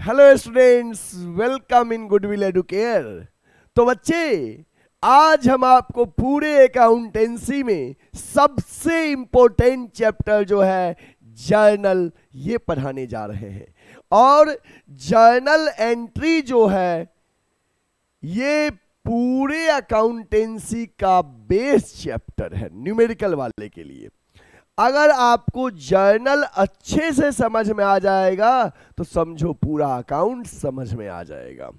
Hello students welcome in Goodwill Educare तो बच्चे, आज हम आपको पूरे अकाउंटेंसी में सबसे इंपॉर्टेंट चैप्टर जो है जर्नल ये पढ़ाने जा रहे हैं। और जर्नल एंट्री जो है, ये पूरे अकाउंटेंसी का बेस चैप्टर है न्यूमेरिकल वाले के लिए। अगर आपको जर्नल अच्छे से समझ में आ जाएगा तो समझो पूरा अकाउंट समझ में आ जाएगा।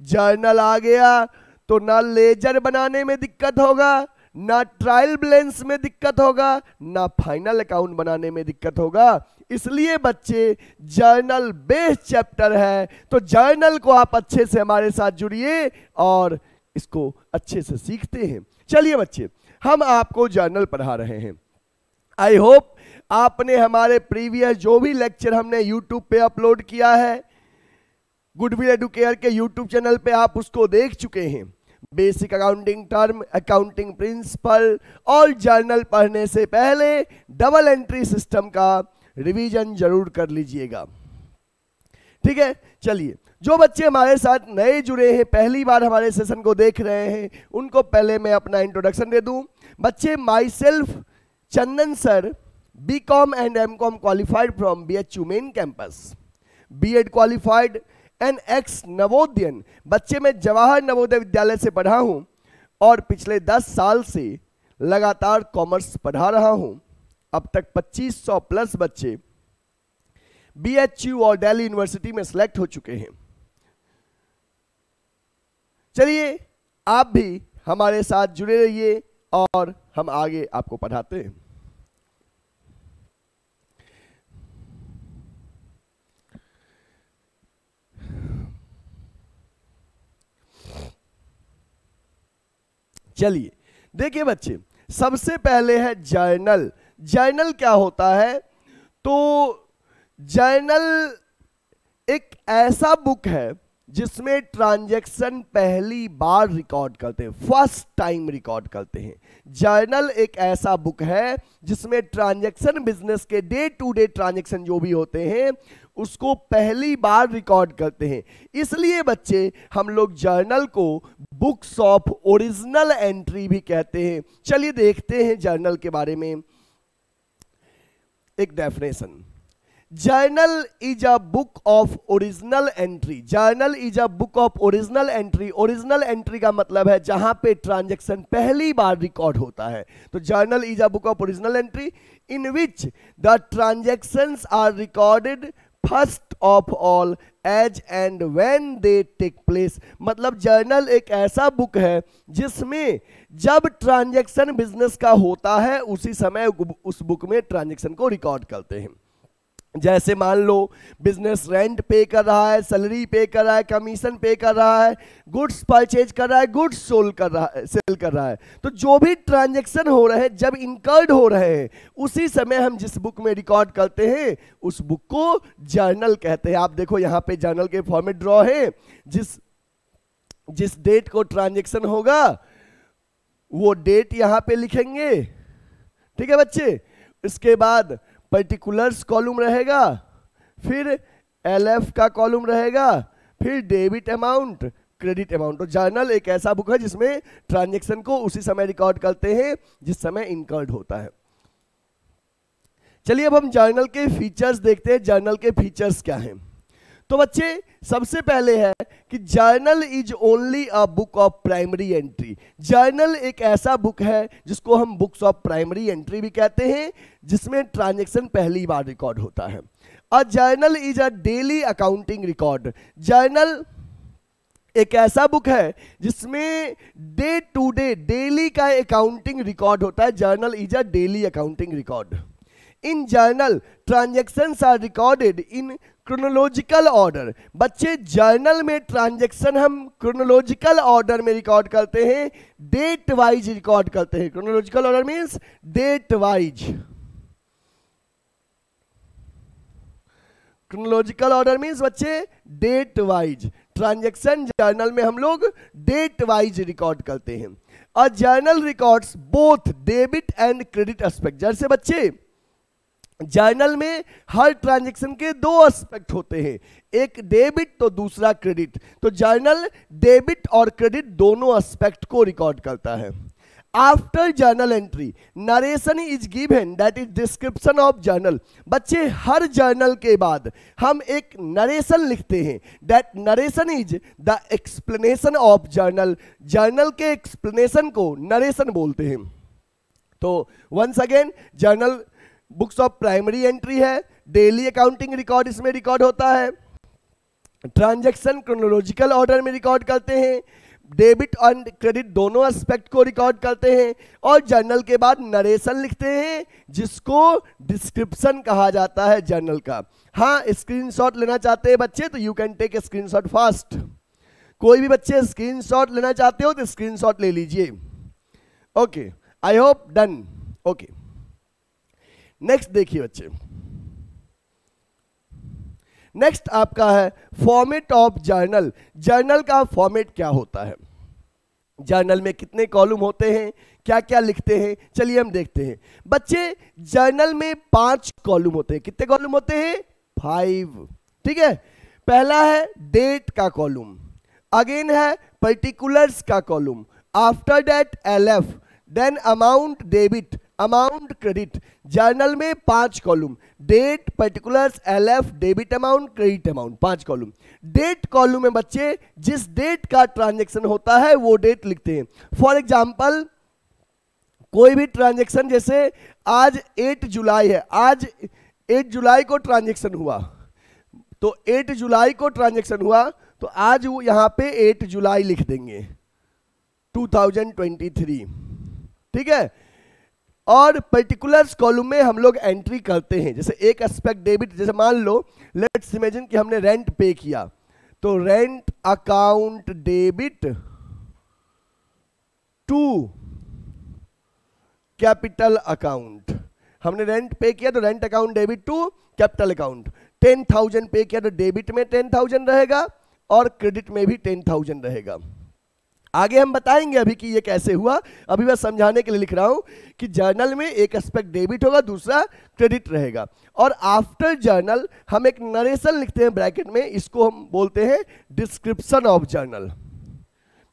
जर्नल आ गया तो ना लेजर बनाने में दिक्कत होगा, ना ट्रायल बैलेंस में दिक्कत होगा, ना फाइनल अकाउंट बनाने में दिक्कत होगा। इसलिए बच्चे, जर्नल बेस्ड चैप्टर है तो जर्नल को आप अच्छे से हमारे साथ जुड़िए और इसको अच्छे से सीखते हैं। चलिए बच्चे, हम आपको जर्नल पढ़ा रहे हैं। आई होप आपने हमारे प्रीवियस जो भी लेक्चर हमने यूट्यूब पे अपलोड किया है गुडविल एडुकेयर के यूट्यूब चैनल पे आप उसको देख चुके हैं। Basic accounting term accounting principle और जर्नल पढ़ने से पहले डबल एंट्री सिस्टम का रिवीजन ज़रूर कर लीजिएगा। ठीक है? चलिए, जो बच्चे हमारे साथ नए जुड़े हैं, पहली बार हमारे सेशन को देख रहे हैं, उनको पहले मैं अपना इंट्रोडक्शन दे दूँ। बच्चे myself Chandan sir B com and M com qualified from B H U main campus B Ed qualified an ex Navodayan बच्चे में जवाहर नवोदय विद्यालय से पढ़ा हूँ और पिछले दस साल से लगातार कॉमर्स पढ़ा रहा हूँ। अब तक 2500 प्लस बच्चे बी एच यू और दिल्ली यूनिवर्सिटी में सिलेक्ट हो चुके हैं। चलिए, आप भी हमारे साथ जुड़े रहिए और हम आगे आपको पढ़ाते हैं। चलिए, देखिए बच्चे, सबसे पहले है जर्नल। जर्नल क्या होता है? तो जर्नल एक ऐसा बुक है जिसमें ट्रांजैक्शन पहली बार रिकॉर्ड करते हैं, फ़र्स्ट टाइम रिकॉर्ड करते हैं। जर्नल एक ऐसा बुक है जिसमें ट्रांजैक्शन बिज़नेस के डे टू डे ट्रांजैक्शन जो भी होते हैं, उसको पहली बार रिकॉर्ड करते हैं। इसलिए बच्चे, हम लोग जर्नल को बुक्स ऑफ़ ओरिजिनल एंट्री भी कहते हैं। चलिए देखते हैं जर्नल के बारे में। एक definition. Journal is a book of original entry journal is a book of original entry original entry का मतलब है जहाँ पे ट्रांजेक्शन पहली बार रिकॉर्ड होता है। तो journal is a book of original entry in which the transaction are recorded first of all as and when they take place मतलब जर्नल एक ऐसा बुक है जिसमें जब ट्रांजेक्शन बिज़नेस का होता है, उसी समय उस बुक में ट्रांजेक्शन को रिकॉर्ड करते हैं। जैसे मान लो बिज़नेस रेंट पे कर रहा है सैलरी पे कर रहा है कमीशन पे कर रहा है गुड्स परचेज कर रहा है गुड्स सोल कर रहा है सेल कर रहा है। तो जो भी ट्रांजैक्शन हो रहे हैं, जब इनकर्ड हो रहे हैं, उसी समय हम जिस बुक में रिकॉर्ड करते हैं, उस बुक को जर्नल कहते हैं। आप देखो यहाँ पे जर्नल के फॉर्मेट ड्रॉ है। जिस जिस डेट को ट्रांजेक्शन होगा, वो डेट यहाँ पे लिखेंगे। ठीक है बच्चे? इसके बाद पर्टिकुलर्स कॉलम रहेगा, फिर एल एफ़ का कॉलम रहेगा, फिर डेबिट अमाउंट क्रेडिट अमाउंट तो जर्नल एक ऐसा बुक है जिसमें ट्रांजेक्शन को उसी समय रिकॉर्ड करते हैं, जिस समय इनकर्ड होता है। चलिए अब हम जर्नल के फीचर्स देखते हैं। जर्नल के फीचर्स क्या हैं? तो बच्चे, सबसे पहले है कि journal is only a book of primary entry journal एक ऐसा बुक है जिसको हम बुक्स ऑफ़ प्राइमरी एंट्री भी कहते हैं, जिसमें ट्रांजेक्शन पहली बार रिकॉर्ड होता है। A journal is a daily accounting record journal एक ऐसा बुक है जिसमें डे टू डे डेली का अकाउंटिंग रिकॉर्ड होता है। Journal is a daily accounting record in journal transaction are recorded in chronological order बच्चे जर्नल में ट्रांजेक्शन हम क्रोनोलॉजिकल ऑर्डर में रिकॉर्ड करते हैं डेट वाइज रिकॉर्ड करते हैं। Chronological order means date wise chronological order means बच्चे डेट वाइज ट्रांजेक्शन जर्नल में हम लोग डेट वाइज रिकॉर्ड करते हैं। और journal records both debit and credit aspect जैसे बच्चे जर्नल में हर ट्रांजैक्शन के दो एस्पेक्ट होते हैं। एक डेबिट तो दूसरा क्रेडिट। तो जर्नल, डेबिट और क्रेडिट दोनों एस्पेक्ट को रिकॉर्ड करता है। After journal entry, narration is given that is description of journal. बच्चे, हर जर्नल के बाद हम एक नरेशन लिखते हैं। That narration is the explanation of journal journal के एक्सप्लेनेशन को नरेशन बोलते हैं। तो once again journal books of primary entry है, डेली अकाउंटिंग रिकॉर्ड इसमें रिकॉर्ड होता है। ट्रांजैक्शन क्रोनोलॉजिकल ऑर्डर में रिकॉर्ड करते हैं डेबिट और क्रेडिट दोनों एस्पेक्ट को रिकॉर्ड करते हैं, और जर्नल के बाद नरेशन लिखते हैं, जिसको डिस्क्रिप्शन कहा जाता है जर्नल का। हाँ स्क्रीनशॉट लेना चाहते हैं बच्चे तो you can take screenshot fast कोई भी बच्चे स्क्रीनशॉट लेना चाहते हो तो स्क्रीनशॉट ले लीजिए। Okay I hope done okay next देखिए बच्चे। नेक्स्ट आपका है फॉर्मेट ऑफ़ जर्नल जर्नल का फॉर्मेट क्या होता है? जर्नल में कितने कॉलम होते हैं? क्या क्या लिखते हैं? चलिए हम देखते हैं। बच्चे जर्नल में पाँच कॉलम होते हैं। कितने कॉलम होते हैं? फाइव ठीक है? पहला है डेट का कॉलम अगेन है पर्टिकुलर्स का column after date L F then amount debit amount credit journal में पाँच column date particulars L F debit amount credit amount पाँच कॉलम डेट कॉलम में बच्चे, जिस डेट का ट्रांजेक्शन होता है, वो डेट लिखते हैं. फॉर एग्ज़ाम्पल कोई भी ट्रांजेक्शन जैसे आज 8 जुलाई है, आज 8 जुलाई को ट्रांजेक्शन हुआ. तो 8 जुलाई को ट्रांजेक्शन हुआ तो आज वो यहाँ पे 8 जुलाई लिख देंगे. 2023 ठीक है? और पर्टिकुलर्स कॉलम में हम लोग एंट्री करते हैं। जैसे एक एस्पेक्ट डेबिट जैसे मान लो लेट्स इमेजिन कि हमने रेंट पे किया। तो rent account debit to capital account हमने रेंट पे किया तो rent account debit to capital account ten thousand pay किया तो डेबिट में टेन थाउज़ेंड रहेगा और क्रेडिट में भी टेन थाउज़ेंड रहेगा। आगे हम बताएँगे अभी कि ये कैसे हुआ। अभी मैं समझाने के लिए लिख रहा हूँ कि जर्नल में एक एस्पेक्ट डेबिट होगा, दूसरा क्रेडिट रहेगा। और आफ्टर जर्नल हम एक नरेशन लिखते हैं ब्रैकेट में, इसको हम बोलते हैं description of journal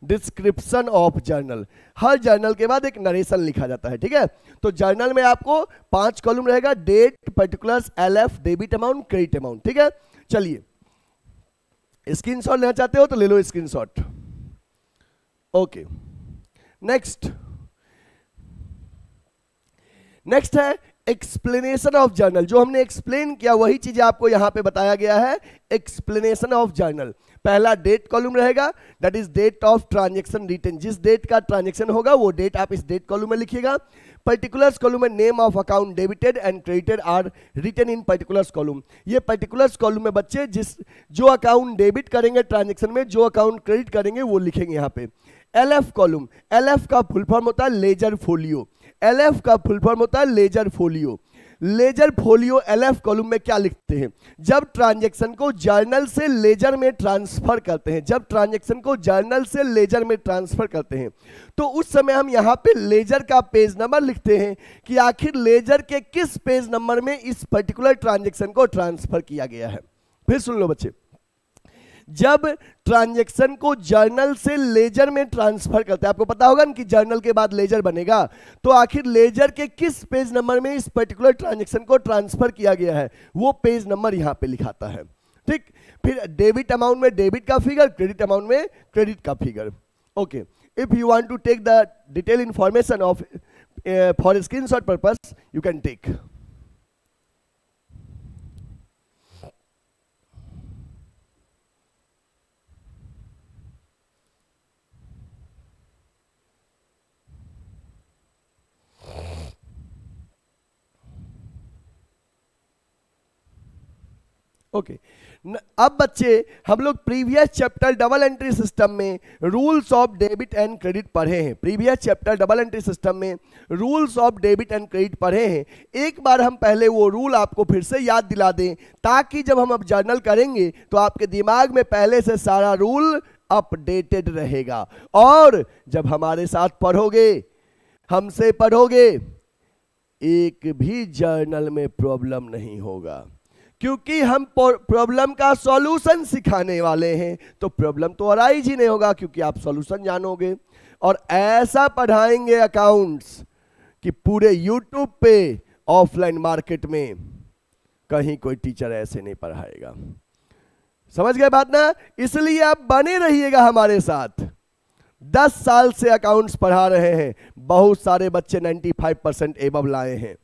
description of journal her journal के बाद एक नरेशन लिखा जाता है, ठीक है? तो जर्नल में आपको पाँच कॉलम रहेगा date particulars L F debit amount credit amount ठीक है? चलिए। स्क्रीनशॉट लेना चाहते हो तो ले लो स्क्रीनशॉट ओके नेक्स्ट नेक्स्ट है एक्सप्लेनेशन ऑफ़ जर्नल जो हमने एक्सप्लेन किया वही चीज़ आपको यहाँ पे बताया गया है एक्सप्लेनेशन ऑफ़ जर्नल पहला डेट कॉलम रहेगा. That is date of transaction written जिस डेट का ट्रांजेक्शन होगा, वो डेट आप इस डेट कॉलम में लिखिएगा. पर्टिकुलर्स कॉलम में name of account debited and credited are written in particulars column ये पर्टिकुलर्स कॉलम में बच्चे जिस, जो अकाउंट डेबिट करेंगे ट्रांजेक्शन में, जो अकाउंट क्रेडिट करेंगे, वो लिखेंगे यहाँ पे. L F column L F का फुल फॉर्म होता है लेजर फोलियो एल एफ़ का फुल फॉर्म होता है ledger folio ledger folio L F column में क्या लिखते हैं? जब ट्रांजेक्शन को जर्नल से लेजर में ट्रांसफ़र करते हैं, जब ट्रांजेक्शन को जर्नल से लेजर में ट्रांसफ़र करते हैं तो उस समय हम यहाँ पे लेजर का पेज नंबर लिखते हैं कि आखिर लेजर के किस पेज नंबर में इस पर्टिकुलर ट्रांजेक्शन को ट्रांसफ़र किया गया है। फिर सुन लो बच्चे। जब ट्रांजेक्शन को जर्नल से लेजर में ट्रांसफ़र करते हैं, आपको पता होगा ना कि जर्नल के बाद लेजर बनेगा तो आखिर लेजर के किस पेज नंबर में इस पर्टिकुलर ट्रांजेक्शन को ट्रांसफ़र किया गया है, वो पेज नंबर यहाँ पे लिखाता है। ठीक? फिर डेबिट अमाउंट में डेबिट का फिगर क्रेडिट अमाउंट में क्रेडिट का figure okay if you want to take the detail information of for screenshot purpose you can take okay अब बच्चे, हम लोग previous chapter double entry system में rules of debit and credit पढ़े हैं। Previous chapter double entry system में rules of debit and credit पढ़े हैं। एक बार हम पहले वो रूल आपको फिर से याद दिला दें, ताकि जब हम अब जर्नल करेंगे तो आपके दिमाग में पहले से सारा रूल अपडेटेड रहेगा। और जब हमारे साथ पढ़ोगे, हमसे पढ़ोगे, एक भी जर्नल में प्रॉब्लम नहीं होगा। क्योंकि हम प्रॉब्लम का सॉल्यूशन सिखाने वाले हैं तो प्रॉब्लम तो अराइज ही नहीं होगा, क्योंकि आप सॉल्यूशन जानोगे। और ऐसा पढ़ाएँगे अकाउंट्स कि पूरे यूट्यूब पे ऑफलाइन मार्केट में, कहीं कोई टीचर ऐसे नहीं पढ़ाएगा। समझ गए बात ना? इसलिए आप बने रहिएगा हमारे साथ। दस साल से अकाउंट्स पढ़ा रहे हैं, बहुत सारे बच्चे 95 परसेंट एबव लाए हैं।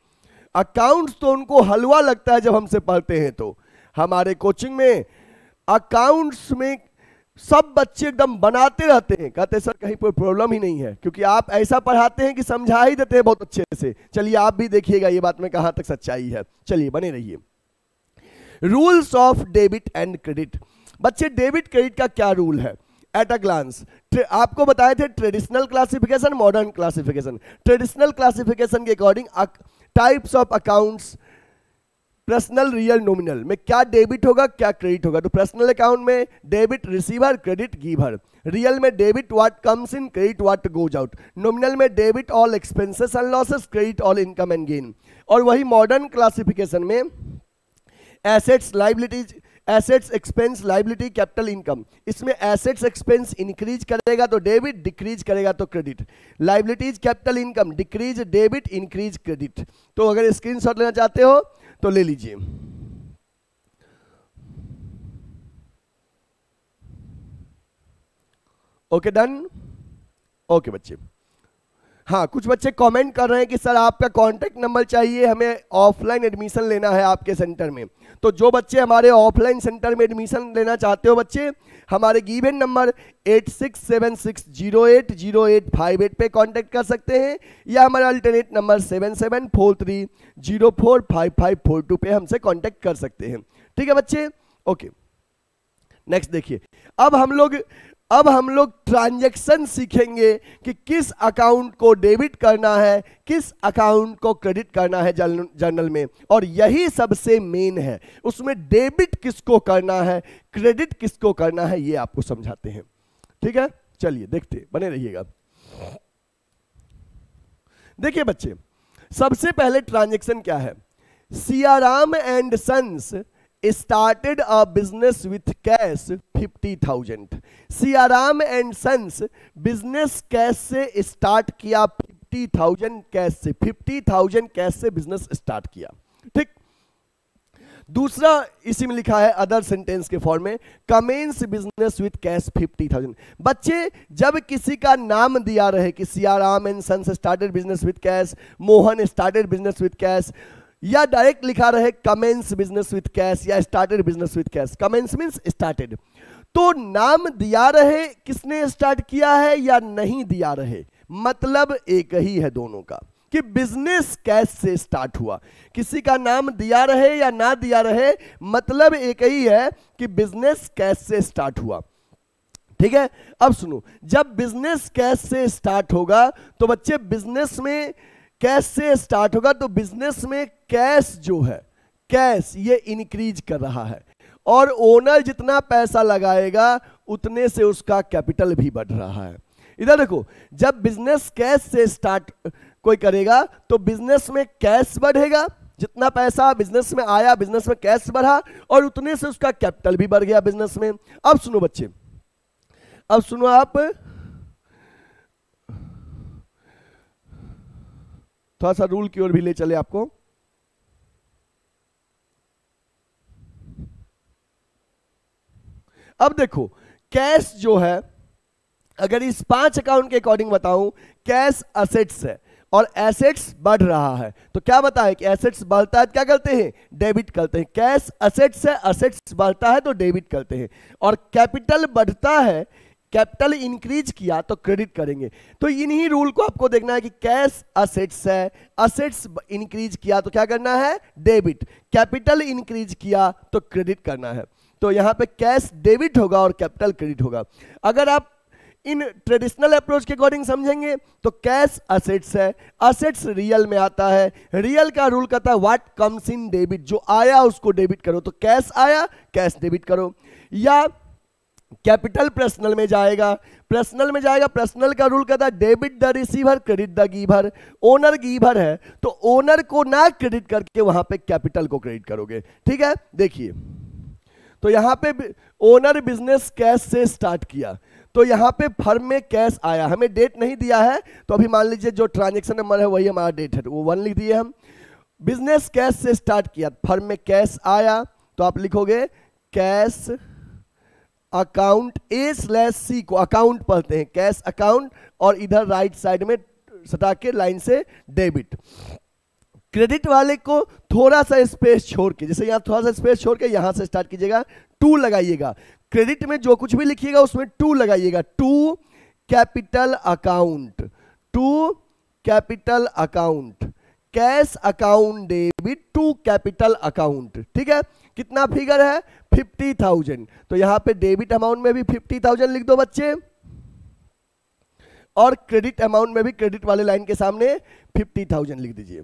अकाउंट्स तो उनको हलवा लगता है जब हमसे पढ़ते हैं तो। हमारे कोचिंग में अकाउंट्स में सब बच्चे एकदम बनाते रहते हैं। कहते सर, कहीं कोई प्रॉब्लम ही नहीं है। क्योंकि आप ऐसा पढ़ाते हैं कि समझा ही देते हैं बहुत अच्छे से। चलिए, आप भी देखिएगा ये बात में कहाँ तक सच्चाई है। चलिए, बने रहिए। Rules of debit and credit बच्चे डेबिट क्रेडिट का क्या रूल है? एट अ ग्लांस आपको बताए थे traditional classification modern classification traditional classification के according types of accounts personal real nominal में क्या डेबिट होगा, क्या क्रेडिट होगा? तो पर्सनल अकाउंट में debit receiver credit giver real में debit what comes in credit what goes out nominal में debit all expenses and losses credit all income and gain और वही मॉडर्न क्लासिफिकेशन में assets liabilities assets expense liability capital income इसमें assets expense increase करेगा तो debit decrease करेगा तो credit liabilities capital income decrease debit increase credit तो अगर स्क्रीनशॉट लेना चाहते हो तो ले लीजिए। ओके डन ओके बच्चे। हाँ कुछ बच्चे कमेंट कर रहे हैं कि, सर, आपका कॉन्टेक्ट नंबर चाहिए, हमें ऑफलाइन एडमिशन लेना है आपके सेंटर में। तो जो बच्चे हमारे ऑफलाइन सेंटर में एडमिशन लेना चाहते हो बच्चे, हमारे given number eight six seven six zero eight zero eight five eight पे कॉन्टेक्ट कर सकते हैं, या हमारा alternate number seven seven four three zero four five five four two पे हमसे कॉन्टेक्ट कर सकते हैं। ठीक है बच्चे? ओके नेक्स्ट देखिए। अब हम लोग अब हम लोग ट्रांजैक्शन सीखेंगे कि किस अकाउंट को डेबिट करना है, किस अकाउंट को क्रेडिट करना है जर्नल में। और यही सबसे मेन है। उसमें डेबिट किसको करना है, क्रेडिट किसको करना है, ये आपको समझाते हैं। ठीक है? चलिए, देखते बने रहिएगा। देखिए बच्चे, सबसे पहले ट्रांजेक्शन क्या है? Siyaram and sons started a business with cash 50,000 Siyaram and sons business cash से स्टार्ट किया 50,000 कैश से 50,000 कैश से बिज़नेस स्टार्ट किया। ठीक? दूसरा इसी में लिखा है अदर सेंटेंस के फॉर्म में कमेंस बिज़नेस विथ कैश 50,000 बच्चे जब किसी का नाम दिया रहे कि Siyaram and sons started business with cash Mohan started business with cash या डायरेक्ट लिखा रहे कमेंस बिज़नेस विथ कैश या started business with cash commence means started तो नाम दिया रहे किसने स्टार्ट किया है या नहीं दिया रहे? मतलब एक ही है दोनों का। कि बिज़नेस कैश से स्टार्ट हुआ। किसी का नाम दिया रहे या ना दिया रहे मतलब एक ही है कि बिज़नेस कैश से स्टार्ट हुआ। ठीक है? अब सुनो, जब बिज़नेस कैश से स्टार्ट होगा तो बच्चे बिज़नेस में कैश से स्टार्ट होगा? तो बिज़नेस में कैश जो है कैश ये इंक्रीज कर रहा है। और ओनर जितना पैसा लगाएगा, उतने से उसका कैपिटल भी बढ़ रहा है। इधर देखो, जब बिज़नेस कैश से स्टार्ट कोई करेगा तो बिज़नेस में कैश बढ़ेगा। जितना पैसा बिज़नेस में आया बिज़नेस में कैश बढ़ा, और उतने से उसका कैपिटल भी बढ़ गया बिज़नेस में। अब सुनो बच्चे, अब सुनो आप थोड़ा सा रूल की ओर भी ले चले आपको। अब देखो, कैश जो है, अगर इस पाँच अकाउंट के अकॉर्डिंग बताऊँ, कैश असेट्स है और एसेट्स बढ़ रहा है। तो क्या बताए कि एसेट्स बढ़ता है तो क्या करते हैं? डेबिट करते हैं। कैश असेट्स है, असेट्स बढ़ता है तो डेबिट करते हैं। और कैपिटल बढ़ता है कैपिटल इंक्रीज किया तो क्रेडिट करेंगे। तो इन्हीं रूल को आपको देखना है कि कैश असेट्स है। असेट्स इंक्रीज किया तो क्या करना है? डेबिट। कैपिटल इंक्रीज किया तो क्रेडिट करना है। तो यहाँ पे कैश डेबिट होगा और कैपिटल क्रेडिट होगा। अगर आप इन ट्रेडिशनल अप्रोच के अकॉर्डिंग समझेंगे तो कैश असेट्स है। असेट्स रियल में आता है। रियल का रूल कहता है व्हाट कम्स इन डेबिट जो आया उसको डेबिट करो। तो कैश आया, कैश डेबिट करो। या कैपिटल पर्सनल में जाएगा। पर्सनल में जाएगा, पर्सनल का रूल कहता है debit the receiver credit the giver owner giver है तो ओनर को ना क्रेडिट करके वहाँ पे कैपिटल को क्रेडिट करोगे। ठीक है? देखिए तो यहाँ पे ओनर बिज़नेस कैश से स्टार्ट किया। तो यहाँ पे फर्म में कैश आया। हमें डेट नहीं दिया है तो अभी मान लीजिए जो ट्रांजेक्शन नंबर है, वही हमारा डेट है वो वन लिख दिए हम। बिज़नेस कैश से स्टार्ट किया। फर्म में कैश आया तो आप लिखोगे cash account A slash C को अकाउंट पढ़ते हैं, कैश अकाउंट और इधर राइट साइड में सटा के लाइन से डेबिट। क्रेडिट वाले को थोड़ा सा स्पेस छोड़ के, जैसे यहाँ थोड़ा सा स्पेस छोड़ के, यहाँ से स्टार्ट कीजिएगा, टू लगाइएगा। क्रेडिट में जो कुछ भी लिखिएगा, उसमें टू लगाइएगा। To capital account, to capital account, cash account debit, to capital account, ठीक है? कितना फिगर है? फिफ्टी थाउज़ेंड तो यहाँ पे डेबिट अमाउंट में भी फिफ्टी थाउज़ेंड लिख दो बच्चे। और क्रेडिट अमाउंट में भी क्रेडिट वाले लाइन के सामने फिफ्टी थाउज़ेंड लिख दीजिए।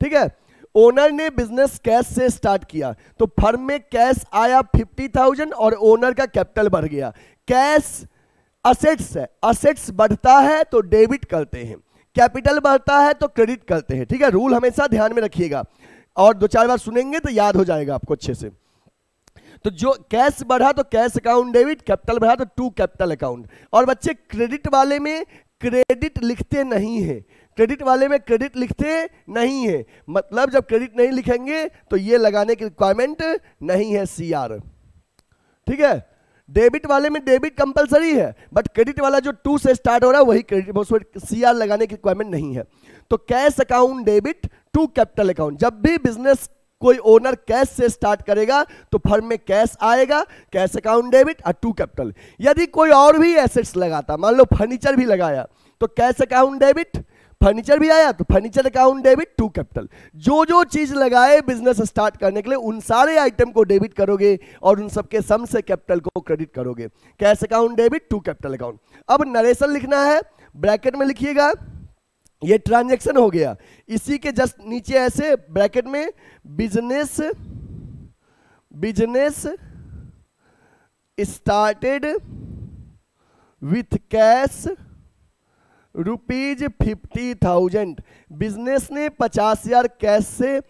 ठीक है? ओनर ने बिज़नेस कैश से स्टार्ट किया। तो फर्म में कैश आया फिफ्टी थाउज़ेंड और ओनर का कैपिटल बढ़ गया। कैश असेट्स है। असेट्स बढ़ता है तो डेबिट करते हैं। कैपिटल बढ़ता है तो क्रेडिट करते हैं। ठीक है? रूल हमेशा ध्यान में रखिएगा। और दो चार बार सुनेंगे तो याद हो जाएगा आपको अच्छे से। तो जो कैश बढ़ा तो कैश अकाउंट, डेबिट, कैपिटल बढ़ा तो टू कैपिटल अकाउंट। और बच्चे, क्रेडिट वाले में क्रेडिट लिखते नहीं है। क्रेडिट वाले में क्रेडिट लिखते नहीं है। मतलब जब क्रेडिट नहीं लिखेंगे तो ये लगाने की रिक्वायरमेंट नहीं है सीआर ठीक है? डेबिट वाले में डेबिट कंपलसरी है, बट क्रेडिट वाला जो टू से स्टार्ट हो रहा है, वही क्रेडिट सीआर लगाने की रिक्वायरमेंट नहीं है। तो cash account, debit to capital account. जब भी बिज़नेस कोई ओनर कैश से स्टार्ट करेगा तो फर्म में कैश आएगा, कैश अकाउंट डेबिट और टू कैपिटल। यदि कोई और भी एसेट्स लगाता, मान लो फर्नीचर भी लगाया तो कैश अकाउंट डेबिट फर्नीचर भी आया तो furniture account debit, to capital. जो जो चीज़ लगाए बिज़नेस स्टार्ट करने के लिए, उन सारे आइटम को डेबिट करोगे और उन सबके सम से कैपिटल को क्रेडिट करोगे। Cash account debit, to capital account. अब नरेशन लिखना है, ब्रैकेट में लिखिएगा। ये ट्रांजेक्शन हो गया। इसी के जस्ट नीचे ऐसे ब्रैकेट में business business started with cash rupees fifty thousand business ने पचास हज़ार कैश से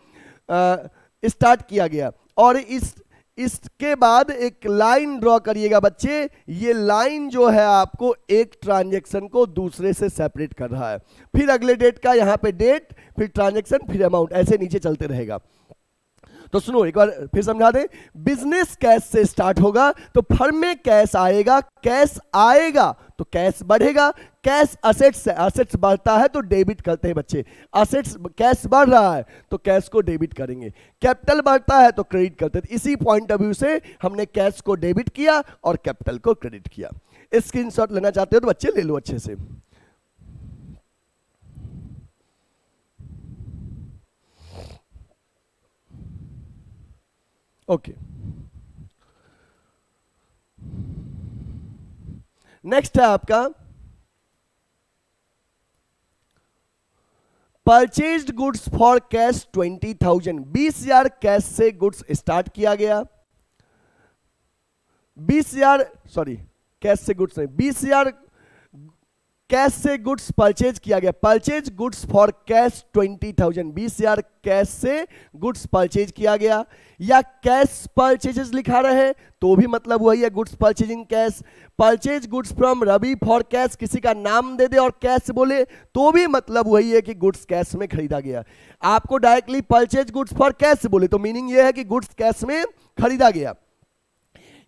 स्टार्ट किया गया। और इस इसके बाद एक लाइन ड्रॉ करिएगा बच्चे। ये लाइन जो है आपको एक ट्रांजेक्शन को दूसरे से सेपरेट कर रहा है। फिर अगले डेट का यहाँ पे डेट, फिर ट्रांजेक्शन, फिर अमाउंट, ऐसे नीचे चलते रहेगा। तो सुनो, एक बार फिर समझा दें। बिज़नेस कैश से स्टार्ट होगा तो फर्म में कैश आएगा कैश आएगा तो कैश बढ़ेगा, कैश असेट्स असेट्स बढ़ता है तो डेबिट करते हैं बच्चे। असेट्स कैश बढ़ रहा है तो कैश को डेबिट करेंगे। कैपिटल बढ़ता है तो क्रेडिट करते हैं। इसी पॉइंट ऑफ़ व्यू से हमने कैश को डेबिट किया और कैपिटल को क्रेडिट किया। स्क्रीनशॉट लेना चाहते हो तो बच्चे ले लो अच्छे से। ओके नेक्स्ट है आपका purchase goods for cash twenty thousand बीस हज़ार कैश से गुड्स स्टार्ट किया गया। बीस हज़ार सॉरी कैश से गुड्स नहीं, बीस हज़ार कैश से गुड्स परचेज किया गया? Purchase goods for cash twenty thousand. बीस हज़ार कैश से गुड्स परचेज किया गया? या कैश परचेजेस लिखा रहे तो भी मतलब वही है goods purchasing cash. Purchase goods from Ravi for cash, किसी का नाम दे दे और कैश बोले तो भी मतलब वही है कि गुड्स कैश में खरीदा गया। आपको directly purchase goods for cash बोले तो मीनिंग ये है कि गुड्स कैश में खरीदा गया।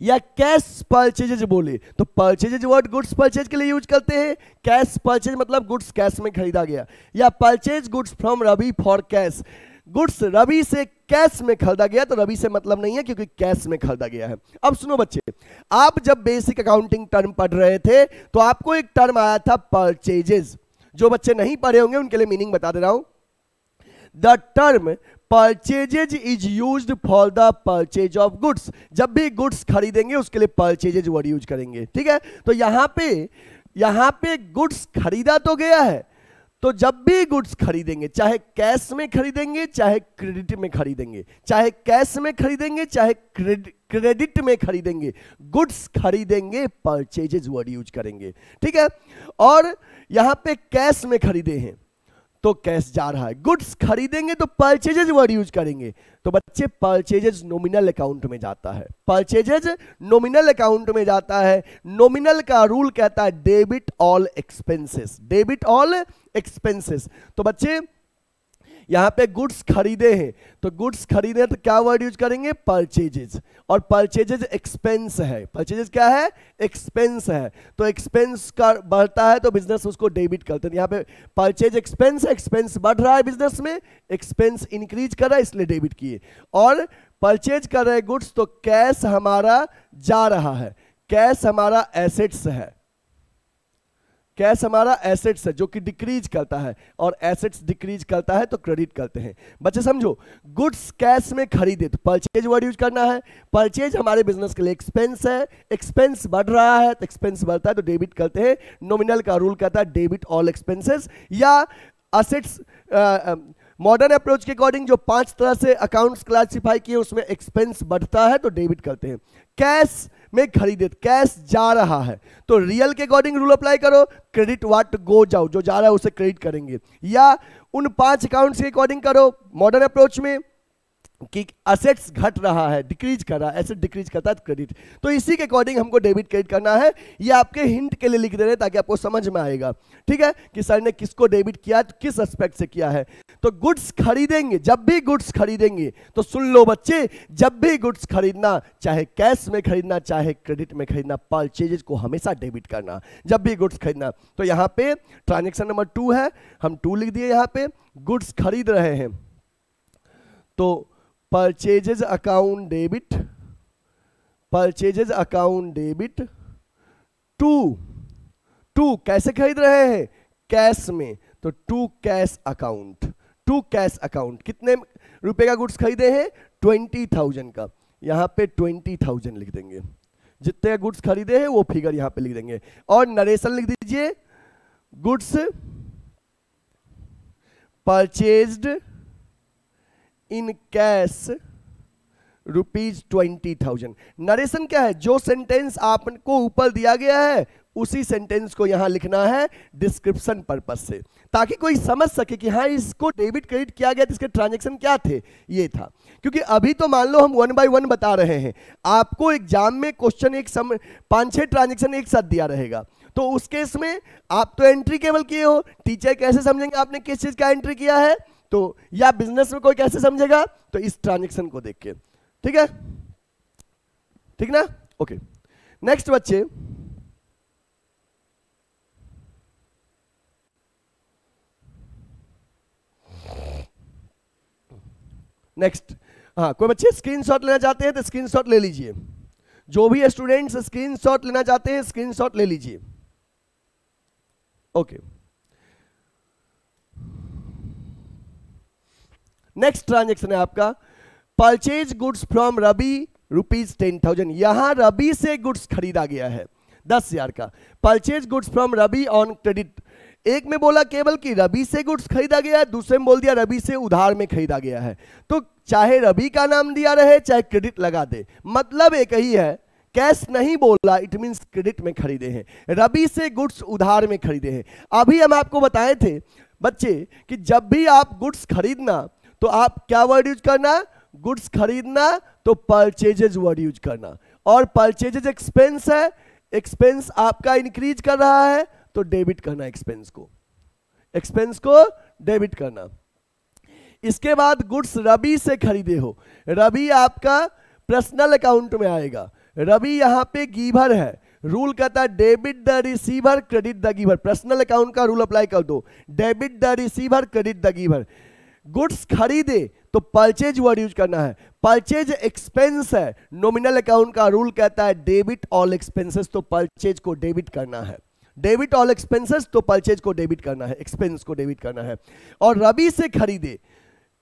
या कैश परचेजेज बोले तो परचेजेज वर्ड गुड्स परचेज के लिए यूज़ करते हैं। कैश परचेज मतलब गुड्स कैश में खरीदा गया। या purchase goods from Ravi for cash goods Ravi से कैश में खरीदा गया तो रवि से मतलब नहीं है, क्योंकि कैश में खरीदा गया है। अब सुनो बच्चे, आप जब बेसिक अकाउंटिंग टर्म पढ़ रहे थे तो आपको एक टर्म आया था परचेजेज जो बच्चे नहीं पढ़े होंगे, उनके लिए मीनिंग बता दे रहा हूँ। The term purchases is use for the purchase of goods जब भी गुड्स खरीदेंगे, उसके लिए परचेजेज वर्ड यूज़ करेंगे। ठीक है? तो यहाँ पे यहाँ पे गुड्स खरीदा तो गया है। तो जब भी गुड्स खरीदेंगे, चाहे कैश में खरीदेंगे, चाहे क्रेडिट में खरीदेंगे, चाहे कैश में खरीदेंगे, चाहे क्रेडिट में खरीदेंगे गुड्स खरीदेंगे परचेजेज वर्ड यूज़ करेंगे। ठीक है? और यहाँ पे कैश में खरीदे हैं। तो कैश जा रहा है। गुड्स खरीदेंगे तो परचेजेज वर्ड यूज़ करेंगे। तो बच्चे परचेजेज नोमिनल अकाउंट में जाता है। परचेजेज नोमिनल अकाउंट में जाता है। नोमिनल का रूल कहता है debit all expenses debit all expenses तो बच्चे यहाँ पे गुड्स खरीदे हैं। तो गुड्स खरीदे तो क्या वर्ड यूज़ करेंगे? परचेजेज और परचेजेज एक्सपेंस है। परचेजेज क्या है? एक्सपेंस है। तो एक्सपेंस का बढ़ता है तो बिज़नेस उसको डेबिट करते हैं। यहाँ पे परचेज एक्सपेंस एक्सपेंस बढ़ रहा है बिज़नेस में एक्सपेंस इंक्रीज कर रहा है, इसलिए डेबिट किए। और परचेज कर रहे गुड्स तो कैश हमारा जा रहा है। कैश हमारा एसेट्स है। कैश हमारा एसेट्स है, जो कि डिक्रीज करता है। और एसेट्स डिक्रीज करता है तो क्रेडिट करते हैं। बच्चे, समझो गुड्स कैश में खरीदे तो परचेज वर्ड यूज़ करना है। परचेज हमारे बिज़नेस के लिए एक्सपेंस है। एक्सपेंस बढ़ रहा है तो एक्सपेंस बढ़ता है तो डेबिट करते हैं। नोमिनल का रूल कहता है डेबिट ऑल एक्सपेंसेस या असेट्स मॉडर्न अप्रोच के अकॉर्डिंग जो पाँच तरह से अकाउंट्स क्लासिफाई किए, उसमें एक्सपेंस बढ़ता है तो डेबिट करते हैं। कैश में खरीदे कैश जा रहा है। तो रियल के अकॉर्डिंग रूल अप्लाई करो क्रेडिट वाट गो जाओ, जो जा रहा है उसे क्रेडिट करेंगे। या उन पाँच अकाउंट्स के अकॉर्डिंग करो मॉडर्न अप्रोच में कि असेट्स घट रहा है डिक्रीज कर रहा है एसेट डिक्रीज करता है क्रेडिट तो इसी के अकॉर्डिंग हमको डेबिट क्रेडिट करना है। ये आपके हिंट के लिए लिख दे रहे ताकि आपको समझ में आएगा। ठीक है? कि सर ने किसको डेबिट किया तो किस एस्पेक्ट से किया है। तो गुड्स खरीदेंगे, जब भी गुड्स खरीदेंगे तो सुन लो बच्चे, जब भी गुड्स खरीदना, चाहे कैश में खरीदना, चाहे क्रेडिट में खरीदना परचेजेज को हमेशा डेबिट करना, जब भी गुड्स खरीदना। तो यहाँ पे ट्रांजेक्शन नंबर टू है, हम टू लिख दिए यहाँ पे। गुड्स खरीद रहे हैं। तो purchases account debit purchases account debit to to कैसे खरीद रहे हैं? कैश में। तो to cash account to cash account कितने रुपए का गुड्स खरीदे हैं? ट्वेंटी थाउज़ेंड का। यहाँ पे ट्वेंटी थाउज़ेंड लिख देंगे। जितने गुड्स खरीदे हैं, वो फिगर यहाँ पे लिख देंगे। और नरेशन लिख दीजिए। Goods purchased in cash rupees twenty thousand. Narration क्या है? जो सेंटेंस आपको ऊपर दिया गया है, उसी सेंटेंस को यहाँ लिखना है डिस्क्रिप्शन पर्पज से। ताकि कोई समझ सके कि हाँ इसको डेबिट क्रेडिट किया गया तो इसके ट्रांजेक्शन क्या थे? ये था। क्योंकि अभी तो मान लो हम वन बाय वन बता रहे हैं। आपको एग्ज़ाम में क्वेश्चन एक सम, पाँच छह ट्रांजेक्शन एक साथ दिया रहेगा। तो उस केस में आप तो एंट्री केवल किए हो। टीचर कैसे समझेंगे आपने किस चीज़ का एंट्री किया है? तो या बिज़नेस में कोई कैसे समझेगा? तो इस ट्रांजेक्शन को देख के। ठीक है? ठीक ना? ओके नेक्स्ट बच्चे। नेक्स्ट हाँ कोई बच्चे स्क्रीनशॉट लेना चाहते हैं तो स्क्रीनशॉट ले लीजिए। जो भी स्टूडेंट्स स्क्रीनशॉट लेना चाहते हैं स्क्रीनशॉट ले लीजिए। Okay okay. नेक्स्ट ट्रांजेक्शन है आपका purchase goods from Rabi rupees ten thousand यहाँ रबी से गुड्स खरीदा गया है, दस हज़ार का। Purchase goods from Rabi on credit एक में बोला केवल कि रबी से गुड्स खरीदा गया है, दूसरे में बोल दिया रबी से उधार में खरीदा गया है। तो चाहे रबी का नाम दिया रहे, चाहे क्रेडिट लगा दे मतलब एक ही है कैश नहीं बोला इट मीन क्रेडिट में खरीदे हैं। रबी से गुड्स उधार में खरीदे हैं। अभी हम आपको बताए थे, बच्चे, कि जब भी आप गुड्स खरीदना तो आप क्या वर्ड यूज़ करना? गुड्स खरीदना तो परचेजेज वर्ड यूज़ करना। और परचेजेज एक्सपेंस है एक्सपेंस आपका इंक्रीज कर रहा है तो डेबिट करना एक्सपेंस को। एक्सपेंस को डेबिट करना। इसके बाद गुड्स रबी से खरीदे हो। रबी आपका पर्सनल अकाउंट में आएगा। रबी यहाँ पे गीभर है। रूल कहता है debit the receiver credit the giver personal account का रूल अप्लाई कर दो। Debit the receiver credit the giver goods खरीदे तो परचेज वर्ड यूज़ करना है। परचेज एक्सपेंस है। नॉमिनल अकाउंट का रूल कहता है डेबिट ऑल एक्सपेंसेस तो परचेज को डेबिट करना है। डेबिट ऑल एक्सपेंसेस तो परचेज को डेबिट करना है। एक्सपेंस को डेबिट करना है। और रबी से खरीदे,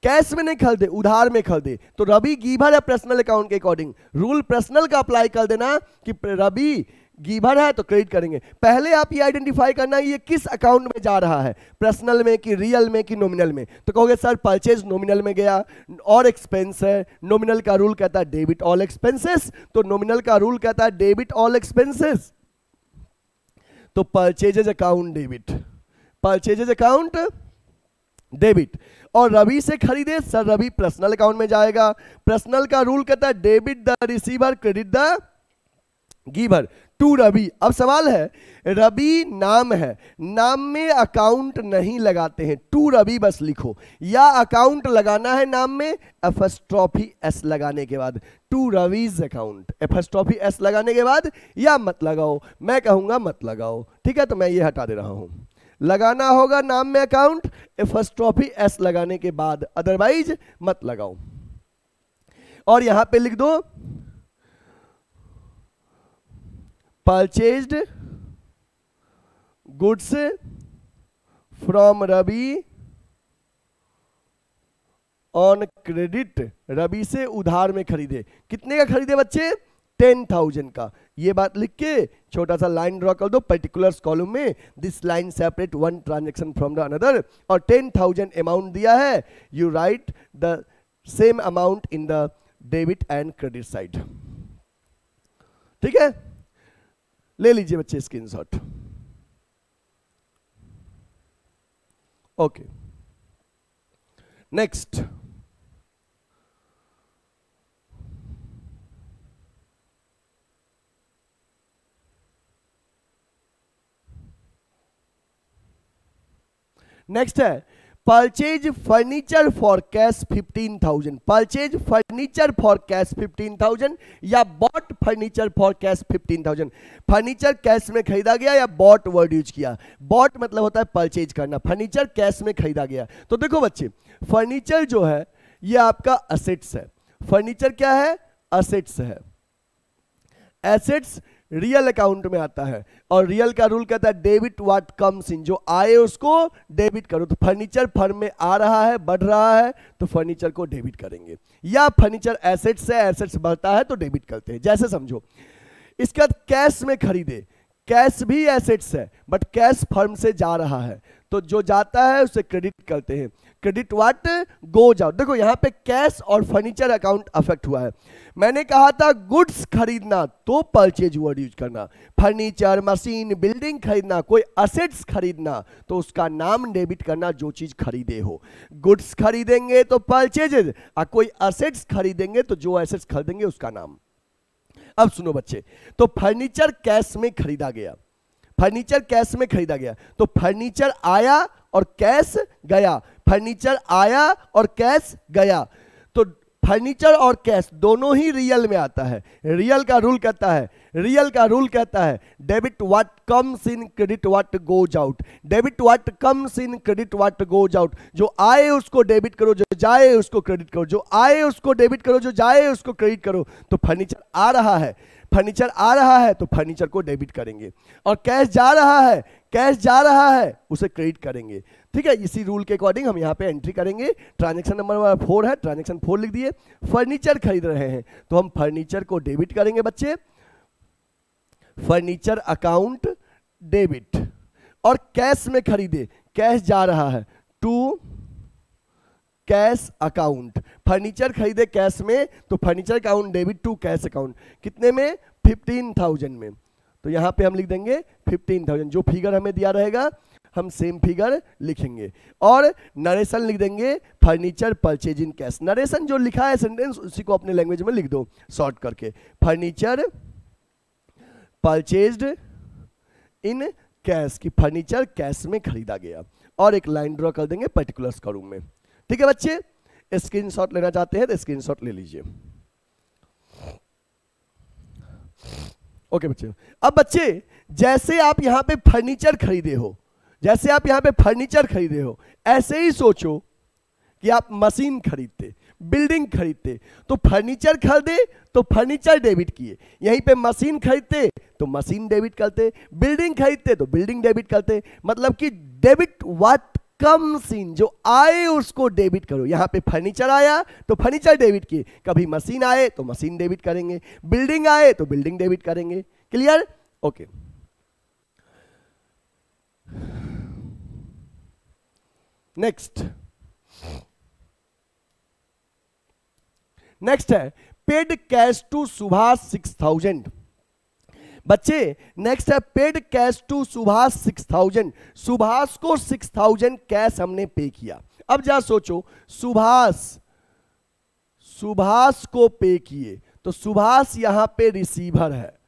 कैश में नहीं खरीदे, उधार में खरीदे तो रबी गीभर है पर्सनल अकाउंट के अकॉर्डिंग रूल पर्सनल का अप्लाई कर देना कि रबी गीवर है तो क्रेडिट करेंगे। पहले आप ये आइडेंटिफाई करना ये किस अकाउंट में जा रहा है? पर्सनल में कि रियल में कि नॉमिनल में? तो कहोगे, सर, परचेज नॉमिनल में गया, और एक्सपेंस है। नॉमिनल का रूल कहता है, डेबिट ऑल एक्सपेंसेस। तो नॉमिनल का रूल कहता है, डेबिट ऑल एक्सपेंसेस। तो purchases account, debit. Purchases account, debit. और रवि से खरीदे, सर, रवि पर्सनल अकाउंट में जाएगा। पर्सनल का रूल कहता है, debit the receiver, credit the giver. To Ravi अब सवाल है, रबी नाम है, नाम में अकाउंट नहीं लगाते हैं, टू रबी बस लिखो। या अकाउंट लगाना है नाम में, एफस्ट्रॉफी एस लगाने के बाद, to Ravi's account. Apostrophe S लगाने के बाद, या मत लगाओ, मैं कहूँगा मत लगाओ। ठीक है तो मैं ये हटा दे रहा हूँ। लगाना होगा नाम में अकाउंट, एफस्ट्रॉफी एस लगाने के बाद, अदरवाइज़ मत लगाओ। और यहाँ पे लिख दो purchased goods from Ravi on credit Ravi से उधार में खरीदे। कितने का खरीदे बच्चे? टेन थाउज़ेंड का। ये बात लिख के छोटा सा लाइन ड्रॉ कर दो पर्टिकुलर कॉलम में। This line separate one transaction from the another और टेन थाउज़ेंड अमाउंट दिया है। You write the same amount in the debit and credit side ठीक है? ले लीजिए बच्चे स्क्रीनशॉट ओके। नेक्स्ट। नेक्स्ट है furniture for cash fifteen thousand purchase furniture for cash fifteen thousand या bought furniture for cash fifteen thousand furniture cash में खरीदा गया या बॉट वर्ड यूज़ किया? बॉट मतलब होता है परचेज करना। फर्नीचर कैश में खरीदा गया। तो देखो बच्चे फर्नीचर जो है, ये आपका असेट्स है। फर्नीचर क्या है? असेट्स है। एसेट्स रियल अकाउंट में आता है। और रियल का रूल कहता है डेबिट व्हाट कम्स इन जो आए उसको डेबिट करो। तो फर्नीचर फर्म में आ रहा है, बढ़ रहा है तो फर्नीचर को डेबिट करेंगे। या फर्नीचर एसेट्स है एसेट्स बढ़ता है तो डेबिट करते हैं। जैसे समझो, इसका कैश में खरीदे। कैश भी एसेट्स है बट कैश फर्म से जा रहा है। तो जो जाता है, उसे क्रेडिट करते हैं। क्रेडिट वाट गो जाओ। देखो, यहाँ पे कैश और फर्नीचर अकाउंट अफेक्ट हुआ है। मैंने कहा था गुड्स खरीदना तो परचेज वर्ड यूज़ करना। फर्नीचर मशीन बिल्डिंग खरीदना, कोई असेट्स खरीदना तो उसका नाम डेबिट करना, जो चीज़ खरीदे हो। गुड्स खरीदेंगे तो परचेज और कोई असेट्स खरीदेंगे तो जो असेट्स खरीदेंगे, उसका नाम। अब सुनो बच्चे तो फर्नीचर कैश में खरीदा गया। फर्नीचर कैश में खरीदा गया। तो फर्नीचर आया और कैश गया। फर्नीचर आया और कैश गया। तो फर्नीचर और कैश दोनों ही रियल में आता है। रियल का रूल कहता है, रियल का रूल कहता है, debit what comes in, credit what goes out. Debit what comes in, credit what goes out. जो आए उसको डेबिट करो, जो जाए उसको क्रेडिट करो। जो आए उसको डेबिट करो, जो जाए उसको क्रेडिट करो। तो फर्नीचर आ रहा है। फर्नीचर आ रहा है तो फर्नीचर को डेबिट करेंगे। और कैश जा रहा है कैश जा रहा है, उसे क्रेडिट करेंगे। ठीक है, इसी रूल के अकॉर्डिंग हम यहाँ पे एंट्री करेंगे। ट्रांजेक्शन नंबर फोर है, ट्रांजेक्शन फोर लिख दिए। फर्नीचर खरीद रहे हैं तो हम फर्नीचर को डेबिट करेंगे बच्चे। Furniture account debit. और कैश में खरीदे, कैश जा रहा है। To, cash account. फर्नीचर खरीदे कैश में तो furniture account debit to cash account. कितने में? फिफ्टीन थाउज़ेंड में। तो यहाँ पे हम लिख देंगे फिफ्टीन थाउज़ेंड जो फिगर हमें दिया रहेगा, हम सेम फिगर लिखेंगे। और नरेशन लिख देंगे furniture purchase in cash narration जो लिखा है सेंटेंस उसी को अपने लैंग्वेज में लिख दो शॉर्ट करके। फर्नीचर परचेज इन कैश की फर्नीचर कैश में खरीदा गया। और एक लाइन ड्रॉ कर देंगे पर्टिकुलर करूम में। ठीक है बच्चे? स्क्रीनशॉट लेना चाहते हैं तो स्क्रीनशॉट ले लीजिए। ओके बच्चे। अब बच्चे, जैसे आप यहाँ पे फर्नीचर खरीदे हो, जैसे आप यहाँ पे फर्नीचर खरीदे हो, ऐसे ही सोचो कि आप मशीन खरीदते, बिल्डिंग खरीदते तो फर्नीचर खरीदे तो फर्नीचर डेबिट किए। यहीं पे मशीन खरीदते तो मशीन डेबिट करते, बिल्डिंग खरीदते तो बिल्डिंग डेबिट करते। मतलब कि डेबिट व्हाट कम सीन जो आए उसको डेबिट करो। यहाँ पे फर्नीचर आया तो फर्नीचर डेबिट किए। कभी मशीन आए तो मशीन डेबिट करेंगे। बिल्डिंग आए तो बिल्डिंग डेबिट करेंगे। क्लियर ओके नेक्स्ट नेक्स्ट है paid cash to Subhash six thousand बच्चे नेक्स्ट है paid cash to Subhash six thousand Subhash को सिक्स थाउज़ेंड कैश हमने पे किया। अब जा सोचो, सुभाष सुभाष को पे किए तो सुभाष यहाँ पे रिसीवर है।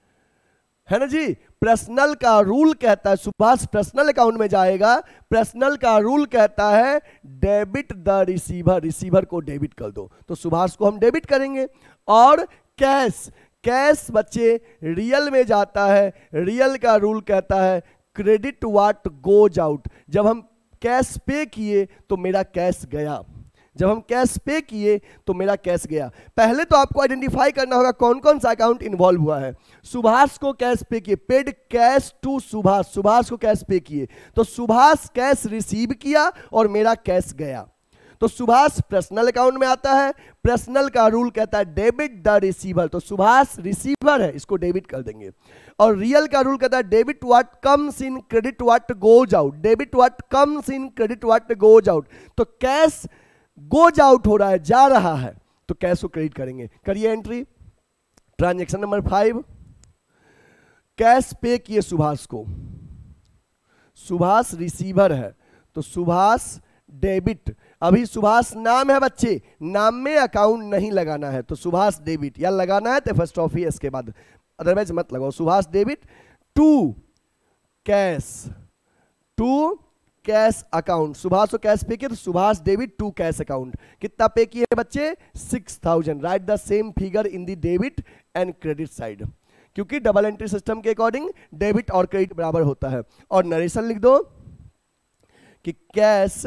है ना जी? पर्सनल का रूल कहता है, सुभाष पर्सनल अकाउंट में जाएगा पर्सनल का रूल कहता है डेबिट द रिसीवर रिसीवर को डेबिट कर दो। तो सुभाष को हम डेबिट करेंगे। और कैश कैश बच्चे रियल में जाता है, रियल का रूल कहता है क्रेडिट वाट गोज आउट जब हम कैश पे किए तो मेरा कैश गया। जब हम कैश पे किए तो मेरा कैश गया। पहले तो आपको आइडेंटिफाई करना होगा कौन कौन सा अकाउंट इन्वॉल्व हुआ है। सुभाष को कैश पे किए paid cash to Subhash. Subhash को कैश पे किए। तो सुभाष कैश रिसीव किया और मेरा कैश गया। तो सुभाष पर्सनल अकाउंट में आता है पर्सनल का रूल कहता है डेबिट द रिसीवर तो सुभाष रिसीवर है, इसको डेबिट कर देंगे। और रियल का रूल कहता है debit what comes in credit what goes out debit what comes in credit what goes out तो कैश गोज आउट हो रहा है, जा रहा है तो कैश को क्रेडिट करेंगे। करिए entry transaction number five cash pay किए सुभाष को। सुभाष रिसीवर है तो सुभाष डेबिट अभी सुभाष नाम है बच्चे, नाम में अकाउंट नहीं लगाना है तो सुभाष डेबिट, या लगाना है तो फ़र्स्ट ऑफ़ इसके बाद। अदरवाइज़ मत लगाओ, Subhash debit, to cash to cash account Subhash को कैश पे किया तो Subhash debit, to cash account कितना पे किए बच्चे? Six thousand write the same figure in the debit and credit side क्योंकि डबल एंट्री सिस्टम के according debit और credit बराबर होता है। और नरेशन लिख दो कि cash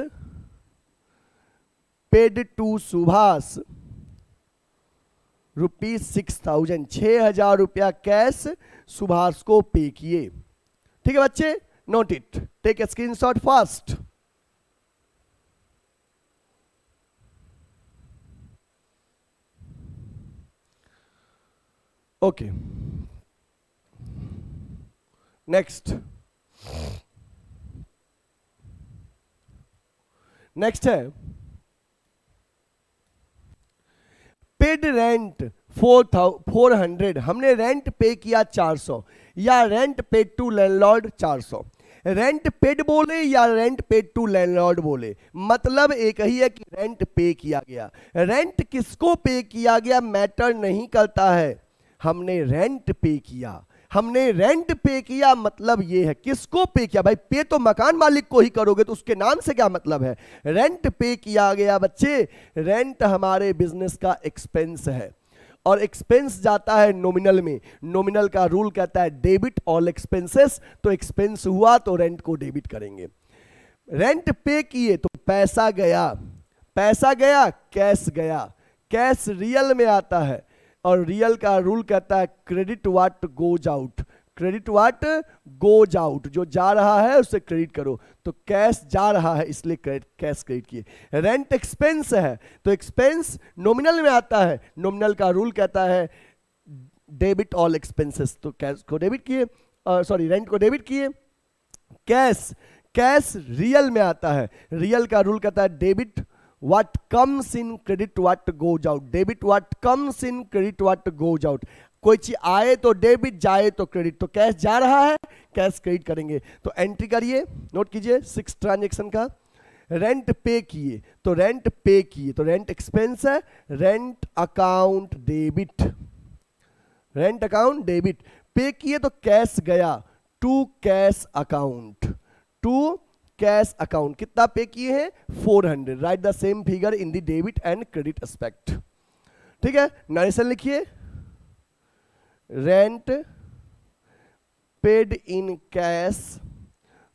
paid to Subhash rupees six thousand छह हज़ार रुपया कैश सुभाष को पे किए। ठीक है बच्चे? Note it. Take a screenshot fast okay. Next. Next है। Paid rent four four hundred हमने रेंट पे किया चार सौ, या रेंट पेड टू लैंडलॉर्ड चार सौ। रेंट पेड बोले या रेंट पेड टू लैंडलॉर्ड बोले? मतलब एक ही है कि रेंट पे किया गया। रेंट किसको पे किया गया? मैटर नहीं करता है। हमने रेंट पे किया। हमने रेंट पे किया मतलब ये है। किसको पे किया? भाई पे तो मकान मालिक को ही करोगे तो उसके नाम से क्या मतलब है? रेंट पे किया गया, बच्चे। रेंट हमारे बिज़नेस का एक्सपेंस है। और एक्सपेंस जाता है नॉमिनल में। नोमिनल का रूल कहता है डेबिट ऑल एक्सपेंसेस तो एक्सपेंस हुआ तो रेंट को डेबिट करेंगे। रेंट पे किए तो पैसा गया। पैसा गया कैश गया। कैश रियल में आता है। और रियल का रूल कहता है credit what goes out credit what goes out जो जा रहा है, उसे क्रेडिट करो। तो कैश जा रहा है, इसलिए कैश क्रेडिट किए। रेंट एक्सपेंस है तो एक्सपेंस नॉमिनल में आता है। नॉमिनल का रूल कहता है डेबिट ऑल एक्सपेंसेस तो कैश को डेबिट किए सॉरी रेंट को डेबिट किए। कैश कैश रियल में आता है। रियल का रूल कहता है debit what comes in credit, what goes out? Debit, what comes in credit, what goes out? कोई चीज़ आए तो डेबिट जाए तो क्रेडिट तो कैश जा रहा है कैश क्रेडिट करेंगे। तो एंट्री करिए नोट कीजिए सिक्स ट्रांजेक्शन का। रेंट पे किए। तो रेंट पे किए। तो रेंट एक्सपेंस है rent account debit rent account debit pay किए तो कैश गया। To cash account to cash account कितना पे किए हैं? 400 right the same figure in the debit and credit aspect ठीक है? नरेशन लिखिए। Rent paid in cash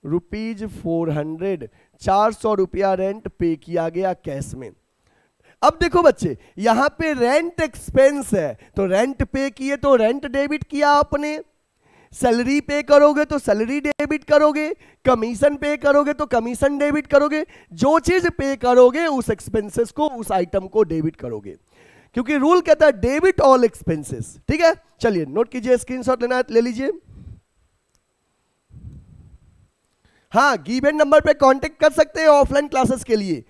rupees four hundred चार सौ रुपया रेंट पे किया गया कैश में। अब देखो बच्चे, यहाँ पे रेंट एक्सपेंस है। तो रेंट पे किए तो रेंट डेबिट किया आपने। सैलरी पे करोगे तो सैलरी डेबिट करोगे, कमीशन पे करोगे तो कमीशन डेबिट करोगे, जो चीज़ पे करोगे उस एक्सपेंसेस को, उस आइटम को डेबिट करोगे। क्योंकि रूल कहता है डेबिट ऑल एक्सपेंसेस ठीक है? चलिए नोट कीजिए स्क्रीनशॉट लेना ले लीजिए। हाँ गिवन नंबर पे कांटेक्ट कर सकते हैं ऑफलाइन क्लासेस के लिए।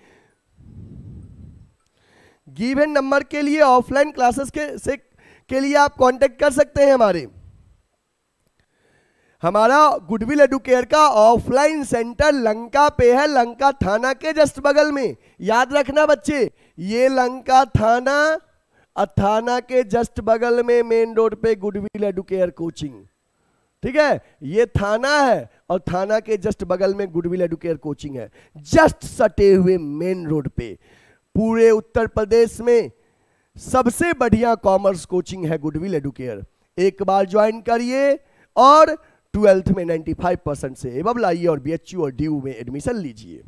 गिवन नंबर के लिए ऑफलाइन क्लासेस के, से, के लिए आप कांटेक्ट कर सकते हैं हमारे। हमारा गुडविल एडुकेयर का ऑफलाइन सेंटर लंका पे है, लंका थाना के जस्ट बगल में। याद रखना बच्चे, ये लंका थाना थाना के जस्ट बगल में मेन रोड पे गुडविल एडुकेयर कोचिंग। ठीक है? ये थाना है और थाना के जस्ट बगल में गुडविल एडुकेयर कोचिंग है। जस्ट सटे हुए मेन रोड पे। पूरे उत्तर प्रदेश में सबसे बढ़िया कॉमर्स कोचिंग है गुडविल एडुकेयर। एक बार ज्वाइन करिए और ट्वेल्थ में 95 परसेंट से एवं लाइए और बी और डीयू में एडमिशन लीजिए।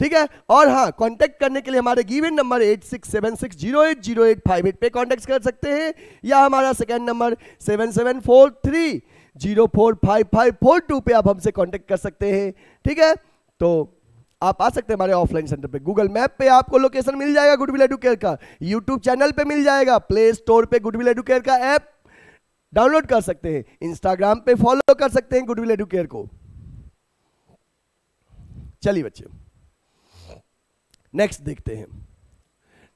ठीक है? और हाँ कांटेक्ट करने के लिए हमारे given number eight six seven six zero eight zero eight five eight पे कॉन्टेक्ट कर सकते हैं, या हमारा second number seven seven four three zero four five five four two पे आप हमसे कांटेक्ट कर सकते हैं। ठीक है? तो आप आ सकते हैं हमारे ऑफलाइन सेंटर पे। गूगल मैप पे आपको लोकेशन मिल जाएगा गुडविल एडुकेयर का। यूट्यूब चैनल पे मिल जाएगा। प्ले स्टोर पे गुडविल एडुकेयर का ऐप डाउनलोड कर सकते हैं। इंस्टाग्राम पे फॉलो कर सकते हैं गुडविल एडुकेयर को। चलिए बच्चे। नेक्स्ट देखते हैं।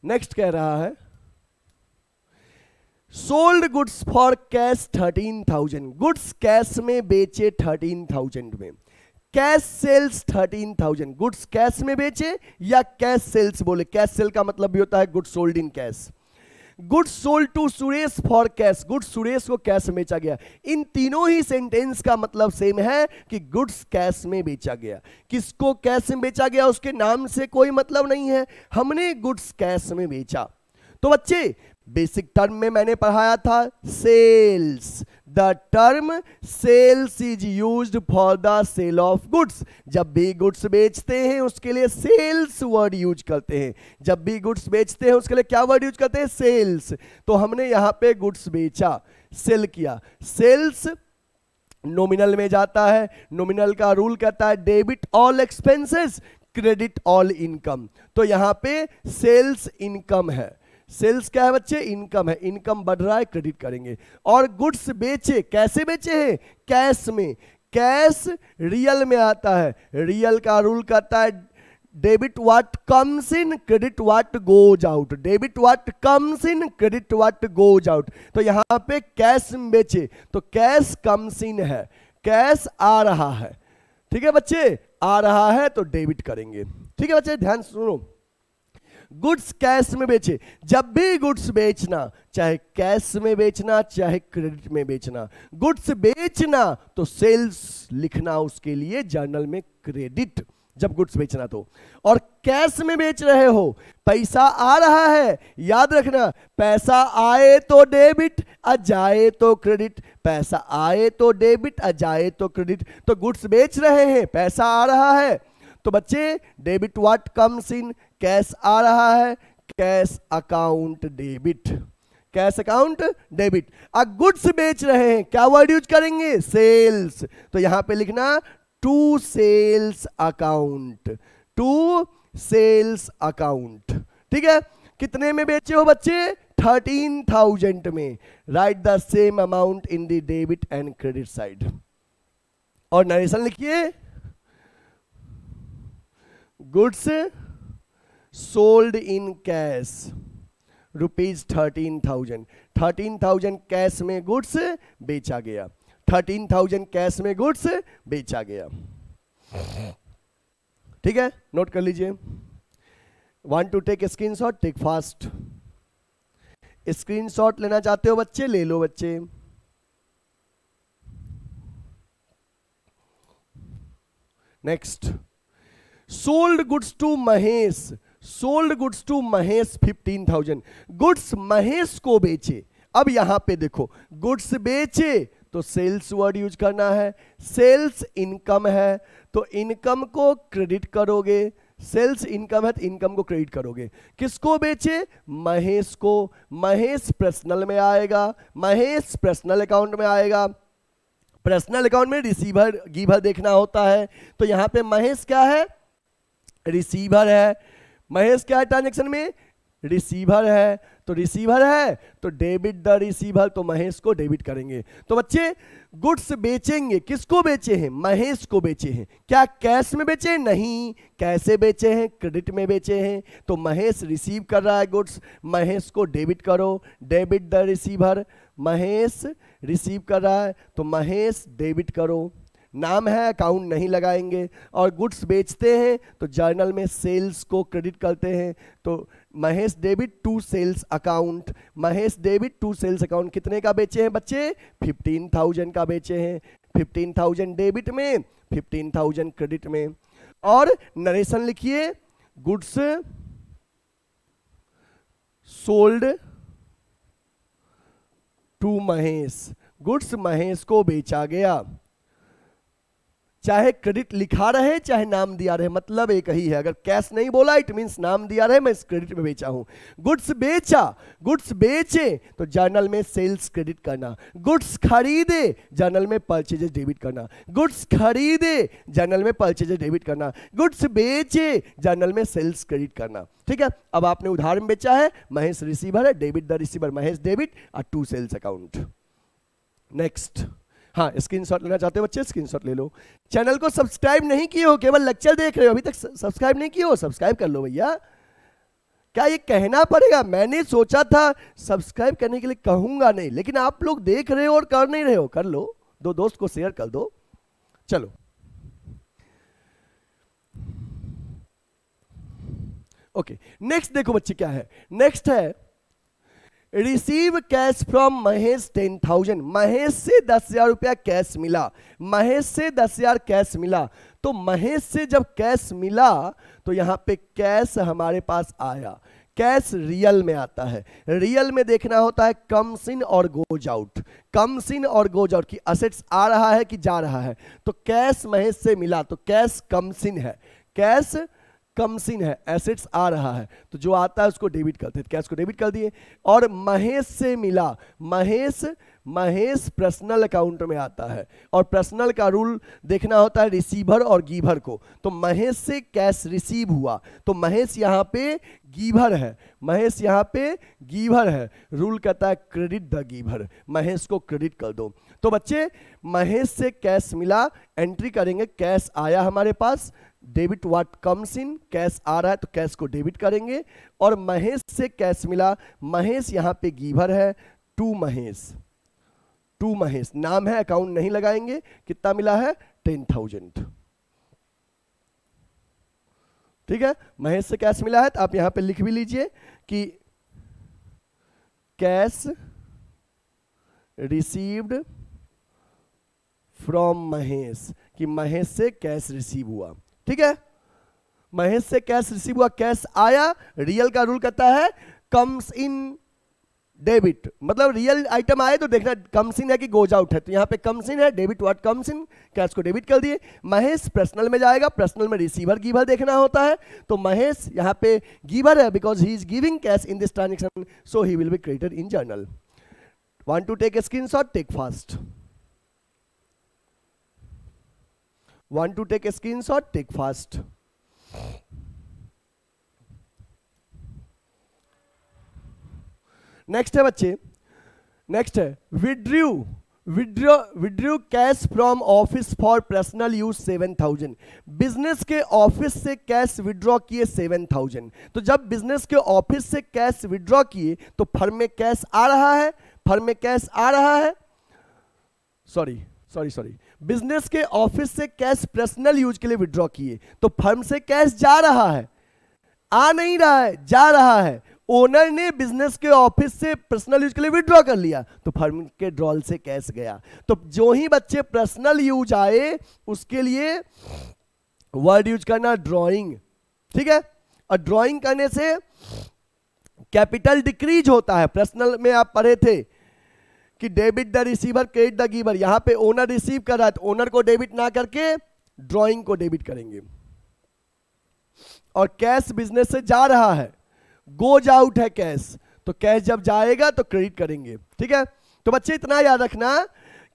नेक्स्ट कह रहा है sold goods for cash thirteen thousand goods cash में बेचे थर्टीन थाउज़ेंड में। Cash sales thirteen thousand goods cash में बेचे या कैश सेल्स बोले? कैश सेल का मतलब भी होता है goods sold in cash good sold to Suresh for cash. Good Suresh को कैश बेचा गया। इन तीनों ही सेंटेंस का मतलब सेम है कि गुड्स कैश में बेचा गया। किसको कैश में बेचा गया, उसके नाम से कोई मतलब नहीं है। हमने गुड्स कैश में बेचा। तो बच्चे बेसिक टर्म में मैंने पढ़ाया था sales the term sales is use for the sale of goods जब भी गुड्स बेचते हैं, उसके लिए सेल्स वर्ड यूज़ करते हैं। जब भी गुड्स बेचते हैं, उसके लिए क्या वर्ड यूज़ करते हैं? सेल्स तो हमने यहाँ पे गुड्स बेचा सेल किया। सेल्स नॉमिनल में जाता है नॉमिनल का रूल कहता है debit all expenses credit all income तो यहाँ पे सेल्स इनकम है। सेल्स क्या है बच्चे? इनकम है। इनकम बढ़ रहा है, क्रेडिट करेंगे। और गुड्स बेचे, कैसे बेचे हैं? कैश में। कैश रियल में आता है। रियल का रूल कहता है, debit what comes in, credit what goes out. Debit what comes in, credit what goes out. तो यहाँ पे कैश बेचे। तो कैश कम्स इन है। कैश आ रहा है। ठीक है बच्चे? आ रहा है तो डेबिट करेंगे। ठीक है बच्चे? ध्यान सुनो। गुड्स कैश में बेचे, जब भी गुड्स बेचना, चाहे कैश में बेचना, चाहे क्रेडिट में बेचना। गुड्स बेचना तो सेल्स लिखना उसके लिए, जर्नल में क्रेडिट, जब गुड्स बेचना तो। और कैश में बेच रहे हो, पैसा आ रहा है, याद रखना, पैसा आए तो डेबिट आ जाए तो क्रेडिट। पैसा आए तो डेबिट आ जाए तो क्रेडिट। तो गुड्स बेच रहे हैं, पैसा आ रहा है। तो बच्चे, debit what comes in? Cash आ रहा है? Cash account debit. Cash account debit. अब गुड्स बेच रहे हैं, क्या वर्ड यूज़ करेंगे? सेल्स। तो यहाँ पे लिखना, to sales account. To sales account. ठीक है? कितने में बेचे हो बच्चे? थर्टीन थाउज़ेंड में। Right the same amount in the debit and credit side और नरेशन लिखिए। Goods sold in cash rupees thirteen thousand thirteen thousand cash में गुड्स बेचा गया. थर्टीन थाउज़ेंड कैश में गुड्स बेचा गया. ठीक है? नोट कर लीजिए. Want to take screenshot take fast screenshot लेना चाहते हो बच्चे? ले लो बच्चे. Next sold goods to Mahesh sold goods to Mahesh fifteen thousand goods Mahesh को बेचे। अब यहाँ पे देखो गुड्स बेचे तो सेल्स वर्ड यूज़ करना है। सेल्स इनकम है तो इनकम को क्रेडिट करोगे। सेल्स इनकम है तो इनकम को क्रेडिट करोगे। किसको बेचे? महेश को। महेश पर्सनल में आएगा। महेश पर्सनल अकाउंट में आएगा। पर्सनल अकाउंट में रिसीवर गिवर देखना होता है। तो यहाँ पे महेश क्या है? रिसीवर है। महेश क्या है ट्रांजेक्शन में? रिसीवर है। तो रिसीवर है तो डेबिट द रिसीवर तो महेश को डेबिट करेंगे। तो बच्चे, गुड्स बेचेंगे। किसको बेचे हैं? महेश को बेचे हैं। क्या कैश में बेचे नहीं। कैसे बेचे हैं? क्रेडिट में बेचे हैं। तो महेश रिसीव कर रहा है गुड्स। महेश को डेबिट करो। Debit the receiver. Mahesh receive कर रहा है। तो महेश डेबिट करो। नाम है अकाउंट नहीं लगाएँगे और गुड्स बेचते हैं तो जर्नल में सेल्स को क्रेडिट करते हैं। तो Mahesh debit to sales account Mahesh debit to sales account कितने का बेचे हैं बच्चे? फिफ्टीन थाउज़ेंड का बेचे हैं। फिफ्टीन थाउज़ेंड डेबिट में फिफ्टीन थाउज़ेंड क्रेडिट में। और नरेशन लिखिए goods sold to Mahesh. Goods Mahesh को बेचा गया। चाहे क्रेडिट लिखा रहे, चाहे नाम दिया रहे मतलब एक ही है। अगर कैश नहीं बोला इट मींस नाम दिया रहे, मैं इस क्रेडिट में बेचा हूँ। गुड्स बेचा गुड्स बेचे तो जर्नल में सेल्स क्रेडिट करना। गुड्स खरीदे जर्नल में परचेजेस डेबिट करना। गुड्स खरीदे जर्नल में परचेजेस डेबिट करना। गुड्स बेचे जर्नल में सेल्स क्रेडिट करना। ठीक है? अब आपने उदाहरण बेचा है, महेश रिसीवर है debit the receiver Mahesh debit और टू सेल्स अकाउंट नेक्स्ट हाँ स्क्रीनशॉट लेना चाहते हो बच्चे स्क्रीनशॉट ले लो। चैनल को सब्सक्राइब नहीं किए हो, केवल लेक्चर देख रहे हो, अभी तक सब्सक्राइब नहीं किए हो सब्सक्राइब कर लो भैया। क्या ये कहना पड़ेगा? मैंने सोचा था सब्सक्राइब करने के लिए कहूँगा नहीं, लेकिन आप लोग देख रहे हो और कर नहीं रहे हो। कर लो, दो दोस्त को शेयर कर दो। चलो। ओके नेक्स्ट देखो बच्चे क्या है। नेक्स्ट है receive cash from Mahesh ten thousand Mahesh से दस हज़ार रुपया कैश मिला। महेश से दस हज़ार कैश मिला। तो महेश से जब कैश मिला तो यहाँ पे कैश हमारे पास आया। कैश रियल में आता है। रियल में देखना होता है कम्स इन और गोज आउट कम्स इन और गोज आउट की असेट्स आ रहा है कि जा रहा है। तो कैश महेश से मिला तो कैश कम्स इन है। कैश कमसिन है एसेट्स आ रहा है। तो जो आता है उसको डेबिट करते हैं कैश को डेबिट कर दिए? और महेश से मिला। महेश महेश पर्सनल अकाउंट में आता है। और पर्सनल का रूल देखना होता है रिसीवर और गीभर को। तो महेश से कैश रिसीव हुआ। तो महेश यहाँ पे गीभर है। महेश यहाँ पे गीभर है। रूल कहता है क्रेडिट द गीभर महेश को क्रेडिट कर दो। तो बच्चे, महेश से कैश मिला। एंट्री करेंगे। कैश आया हमारे पास। Debit what comes in, cash आ रहा है तो कैश को डेबिट करेंगे। और महेश से कैश मिला। महेश यहाँ पे गीवर है। टू महेश। टू महेश। नाम है, अकाउंट नहीं लगाएँगे। कितना मिला है? Ten thousand. ठीक है? महेश से कैश मिला है तो आप यहाँ पे लिख भी लीजिए कि कैश रिसीव्ड फ्रॉम महेश, कि महेश से कैश रिसीव हुआ। ठीक है? महेश से कैश रिसीव हुआ कैश आया, रियल का रूल कहता है कम्स इन डेबिट मतलब रियल आइटम आए तो देखना कम्स इन है कि गोज आउट है तो यहाँ पे कम्स इन है debit what comes in cash को डेबिट कर दिए। महेश पर्सनल में जाएगा पर्सनल में रिसीवर गिवर देखना होता है। तो महेश यहाँ पे गिवर है because he is giving cash in this transaction so he will be created in journal want to take a screenshot take fast want to take a screenshot, take fast next है बच्चे। Next है। Withdrew withdraw withdrew cash from office for personal use seven thousand business के office से cash withdraw किए seven thousand तो जब business के office से कैश विड्रॉ किए तो फर्म में कैश आ रहा है फर्म में कैश आ रहा है। सॉरी सॉरी सॉरी बिज़नेस के ऑफ़िस से कैश पर्सनल यूज़ के लिए विड्रॉ किए। तो फर्म से कैश जा रहा है, आ नहीं रहा है, जा रहा है। ओनर ने बिज़नेस के ऑफ़िस से पर्सनल यूज़ के लिए विड्रॉ कर लिया तो फर्म के ड्रॉल से कैश गया। तो जो ही बच्चे पर्सनल यूज़ आए, उसके लिए वर्ड यूज़ करना ड्रॉइंग ठीक है? और ड्रॉइंग करने से कैपिटल डिक्रीज होता है। पर्सनल में आप पढ़े थे कि debit the receiver, credit the giver. यहाँ पे ओनर रिसीव कर रहा है तो ओनर को डेबिट ना करके ड्रॉइंग को डेबिट करेंगे। और कैश बिज़नेस से जा रहा है, गोज आउट है कैश तो कैश जब जाएगा तो क्रेडिट करेंगे, ठीक है? तो बच्चे, इतना याद रखना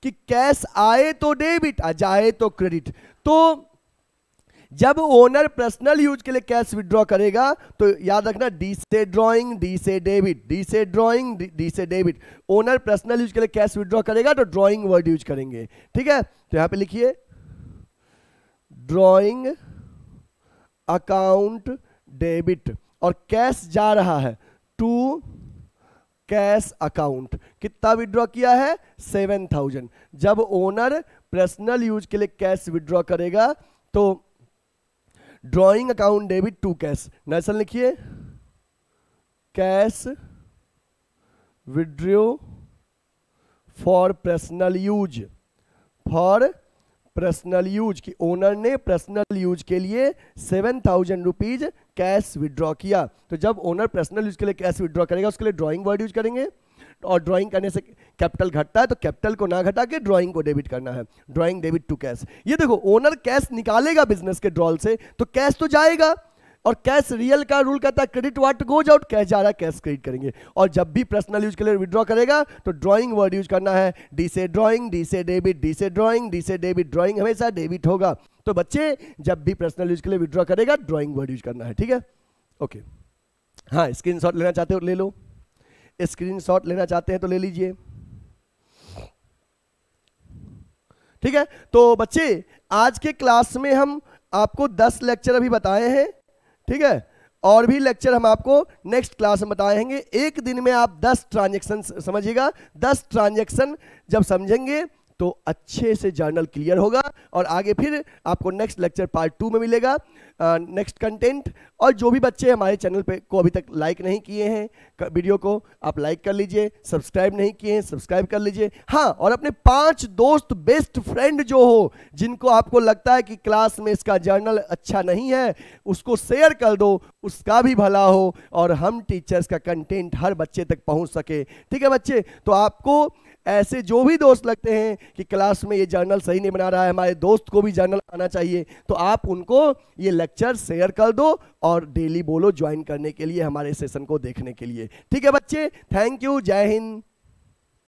कि कैश आए तो डेबिट, आ जाए तो क्रेडिट। तो जब ओनर पर्सनल यूज़ के लिए कैश विड्रॉ करेगा तो याद रखना डी से ड्रॉइंग डी से डेबिट डी से ड्रॉइंग डी से डेबिट ओनर पर्सनल यूज़ के लिए कैश विड्रॉ करेगा तो ड्रॉइंग वर्ड यूज़ करेंगे। ठीक है? तो यहाँ पे लिखिए ड्रॉइंग अकाउंट डेबिट और कैश जा रहा है टू कैश अकाउंट कितना विड्रॉ किया है? सेवन थाउज़ेंड जब ओनर पर्सनल यूज़ के लिए कैश विड्रॉ करेगा तो drawing account debit to cash narration लिखिए cash withdraw for personal use for personal use की ओनर ने पर्सनल यूज़ के लिए seven thousand rupees cash withdraw किया तो जब ओनर पर्सनल यूज़ के लिए कैश विड्रॉ करेगा उसके लिए ड्राइंग वर्ड यूज़ करेंगे और ड्राइंग करने से कैपिटल घटता है तो कैपिटल को ना घटा के ड्राइंग को डेबिट करना है। ड्राइंग डेबिट टू कैश ये देखो ओनर कैश निकालेगा बिज़नेस के ड्रॉल से तो कैश तो जाएगा। और कैश रियल का रूल कहता है credit what goes out cash जा रहा है कैश क्रेडिट करेंगे। और जब भी पर्सनल यूज़ के लिए विड्रॉ करेगा तो ड्राइंग वर्ड यूज़ करना है। डी से ड्राइंग डी से डेबिट डी से ड्राइंग डी से डेबिट ड्राइंग हमेशा डेबिट होगा। तो बच्चे, जब भी पर्सनल यूज़ के लिए विड्रॉ करेगा ड्राइंग वर्ड यूज़ करना है, ठीक है? ओके हाँ स्क्रीन लेना चाहते हो, ले लो। स्क्रीन लेना चाहते हैं तो ले लीजिए। ठीक है? तो बच्चे, आज के क्लास में हम आपको 10 लेक्चर अभी बताए हैं, ठीक है? और भी लेक्चर हम आपको नेक्स्ट क्लास में बताएँगे एक दिन में आप 10 ट्रांजेक्शन समझिएगा 10 ट्रांजेक्शन जब समझेंगे तो अच्छे से जर्नल क्लियर होगा और आगे फिर आपको नेक्स्ट लेक्चर पार्ट टू में मिलेगा। नेक्स्ट कंटेंट और जो भी बच्चे हमारे चैनल पे को अभी तक लाइक नहीं किए हैं वीडियो को, आप लाइक कर लीजिए सब्सक्राइब नहीं किए हैं सब्सक्राइब कर लीजिए। हाँ और अपने पाँच दोस्त बेस्ट फ्रेंड जो हो, जिनको आपको लगता है कि क्लास में इसका जर्नल अच्छा नहीं है, उसको शेयर कर दो, उसका भी भला हो और हम टीचर्स का कंटेंट हर बच्चे तक पहुँच सके। ठीक है बच्चे? तो आपको ऐसे जो भी दोस्त लगते हैं कि क्लास में ये जर्नल सही नहीं बना रहा है, हमारे दोस्त को भी जर्नल आना चाहिए तो आप उनको ये लेक्चर शेयर कर दो और डेली बोलो ज्वाइन करने के लिए, हमारे सेशन को देखने के लिए। ठीक है बच्चे? थैंक यू, जय हिंद।